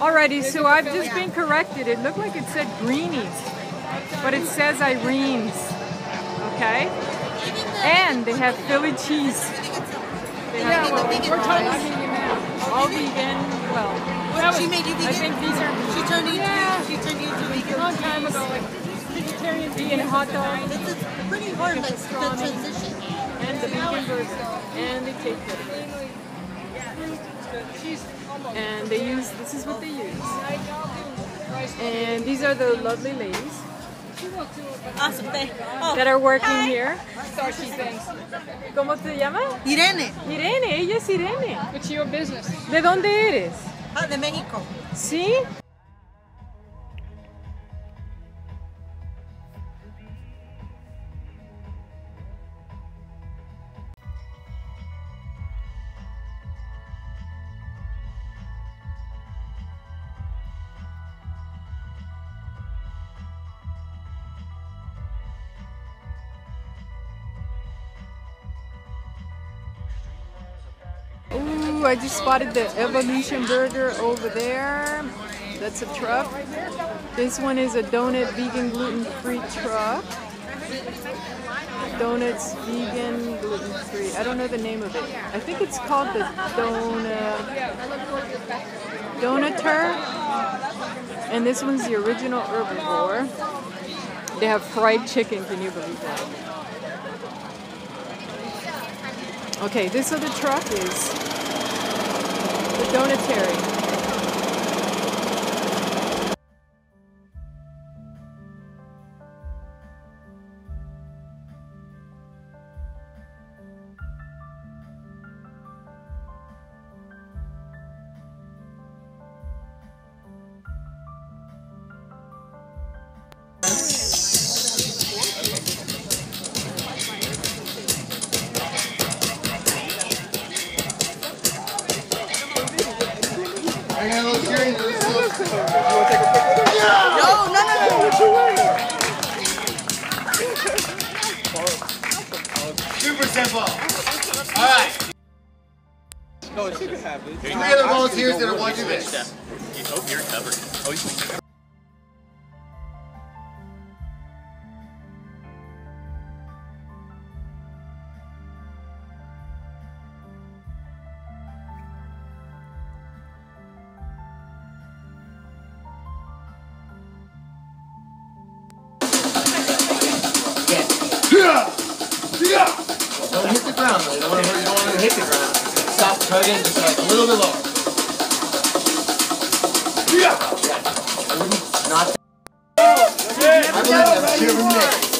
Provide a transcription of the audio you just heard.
Alrighty, so I've just been corrected. It looked like it said Greenies, but it says Irene's. Okay? And they have Philly cheese. They have Yeah, well, we're totally vegan now. All vegan. Well, she made you vegan? I think these are She turned you Yeah. into she turned you into vegan. a long time ago, like vegetarian vegan hot dog It's, it's pretty hard, like the transition. and the vegan burger, and taste good. And they use this is what they use. And these are the lovely ladies Awesome. Thank, oh, that are working Hi. here. ¿Cómo te llamas? Irene. Irene, ella es Irene. What's your business? ¿De dónde eres? Ah, de México. ¿Sí? Ooh, I just spotted the Evolution Burger over there. That's a truck. This one is a donut vegan gluten free truck. Donuts vegan gluten free. I don't know the name of it. I think it's called the donut donator. And this one's the original herbivore. They have fried chicken. Can you believe that? Okay, this other truck is the Donatary. I got a little cheering to this little- No, no, no, no. Super simple. All right. Three other volunteers that want to do this. Oh, you're covered. Oh, you ground don't want to, you don't want to hit the ground. Stop tugging just like a little bit lower. Yeah. I wouldn't not. I believe that's.